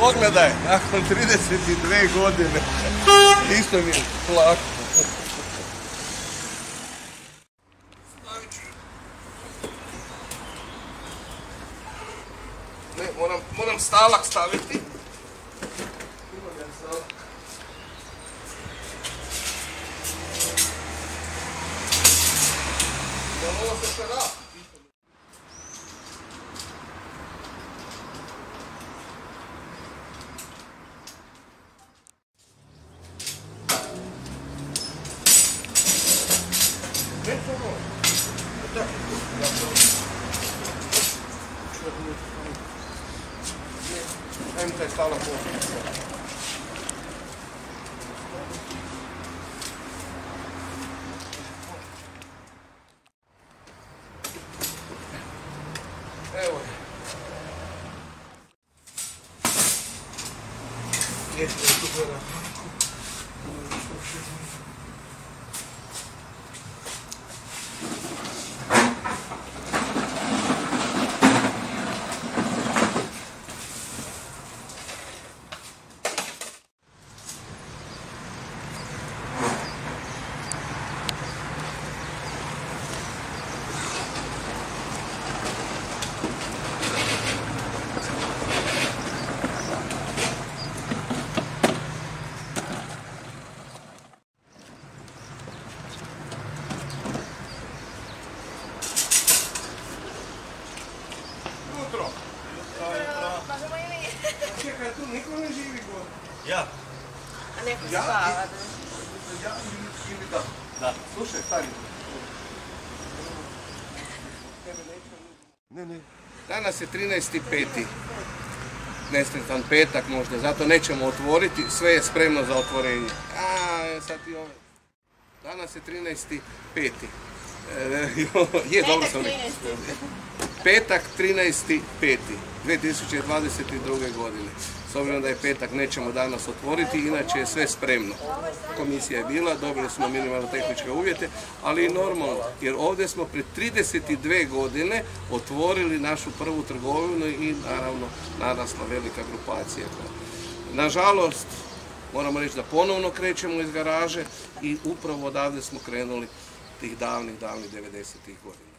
Pogledaj, nakon 32 godine, isto mi je plako. Ne, moram, moram stalak staviti. Da ovo se šara. Ne, to ovo. Da, da, to. Ajmo taj stalak ovdje. Evo Jutro. Možemo i mi. Čekaj, tu niko ne živi gore. Ja? A neko Ja? spava. Ja ili, ili da. Da. Slušaj, stani. Ne, ne. Danas je 13.5. Nesretan petak možda, zato nećemo otvoriti, sve je spremno za otvorenje. A, sad i ove. Danas je 13.5. E, je, dobro sam rekao. Petak 13.5. 2022. godine. S obzirom da je petak nećemo danas otvoriti, inače je sve spremno. Komisija je bila, dobili smo minimalno tehničke uvjete, ali i normalno, jer ovdje smo pred 32 godine otvorili našu prvu trgovinu i naravno narasla velika grupacija. Nažalost, moramo reći da ponovno krećemo iz garaže i upravo odavde smo krenuli tih davnih, davnih 90. godina.